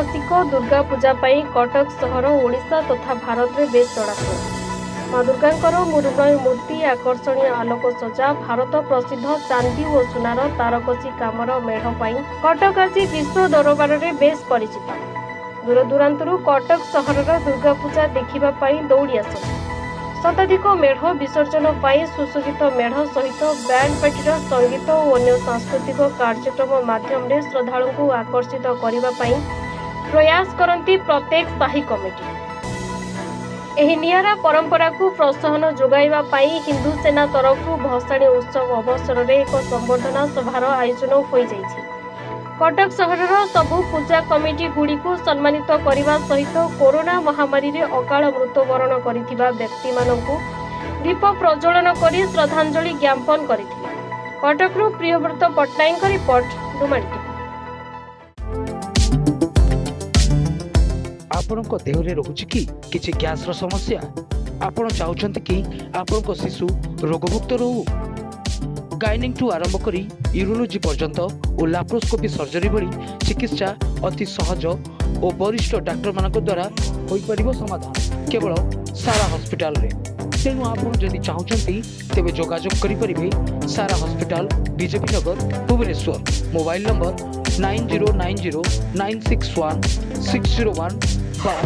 ଐତିହାସିକ ଦୁର୍ଗା ପୂଜା ପାଇଁ କଟକ ସହର ଓଡ଼ିଶା ତଥା ଭାରତରେ ବେଶ୍ ଜଣାଶୁଣା ମା ଦୁର୍ଗାଙ୍କର ମୁରୁମୟ ମୂର୍ତ୍ତି ଆକର୍ଷଣୀୟ ଆଲୋକସଜା ଭାରତ ପ୍ରସିଦ୍ଧ ଚାନ୍ଦି ଓ ସୁନାର ତାରକସି କାମର ମେଢ଼ ପାଇଁ କଟକ ଆଜି ବିଶ୍ୱ ଦରବାରରେ ବେଶ୍ ପରିଚିତ ଦୂରଦୂରାନ୍ତରୁ କଟକ ସହରର ଦୁର୍ଗାପୂଜା ଦେଖିବା ପାଇଁ ଦୌଡ଼ି ଆସନ୍ତି ଶତାଧିକ ମେଢ଼ ବିସର୍ଜନ ପାଇଁ ସୁସଜ୍ଜିତ ମେଢ଼ ସହିତ ବ୍ୟାଣ୍ଡ ପାର୍ଟିର ସଙ୍ଗୀତ ଓ ଅନ୍ୟ ସାଂସ୍କୃତିକ କାର୍ଯ୍ୟକ୍ରମ ମାଧ୍ୟମରେ ଶ୍ରଦ୍ଧାଳୁଙ୍କୁ ଆକର୍ଷିତ କରିବା ପାଇଁ ପ୍ରୟାସ କରନ୍ତି ପ୍ରତ୍ୟେକ ସ୍ଥାୟୀ କମିଟି ଏହି ନିଆରା ପରମ୍ପରାକୁ ପ୍ରୋତ୍ସାହନ ଯୋଗାଇବା ପାଇଁ ହିନ୍ଦୁ ସେନା ତରଫରୁ ଭସାଣୀ ଉତ୍ସବ ଅବସରରେ ଏକ ସମ୍ବର୍ଦ୍ଧନା ସଭାର ଆୟୋଜନ ହୋଇଯାଇଛି କଟକ ସହରର ସବୁ ପୂଜା କମିଟିଗୁଡ଼ିକୁ ସମ୍ମାନିତ କରିବା ସହିତ କରୋନା ମହାମାରୀରେ ଅକାଳ ମୃତ୍ୟୁବରଣ କରିଥିବା ବ୍ୟକ୍ତିମାନଙ୍କୁ ଦୀପ ପ୍ରଜ୍ୱଳନ କରି ଶ୍ରଦ୍ଧାଞ୍ଜଳି ଜ୍ଞାପନ କରିଥିଲେ କଟକରୁ ପ୍ରିୟବ୍ରତ ପଟ୍ଟନାୟକଙ୍କ ରିପୋର୍ଟ ଡୁମାଣ୍ଟି আপনকো দেহরে রহুচি কি কিছে গ্যাসৰ সমস্যা আপোন চাওচন্ত কি আপোনকো শিশু ৰোগভুক্ত ৰহু গাইনিং টু আৰম্ভ কৰি ইউৰলজি পৰ্যন্ত অলাপৰস্কোপি সার্জৰি বুলি চিকিৎসা অতি সহজ অৱරිষ্ট ডক্টৰ মানক দ্বাৰা হৈ পৰিব সমাধান কেৱল সৰা হস্পিটালৰে তেওঁ আপোন যদি চাওচন্তি তেবে যোগাযোগ কৰি পৰিব সৰা হস্পিটাল বিজেপি নগৰ ভুবনেশ্বৰ মোবাইল নম্বৰ 9090961601 602.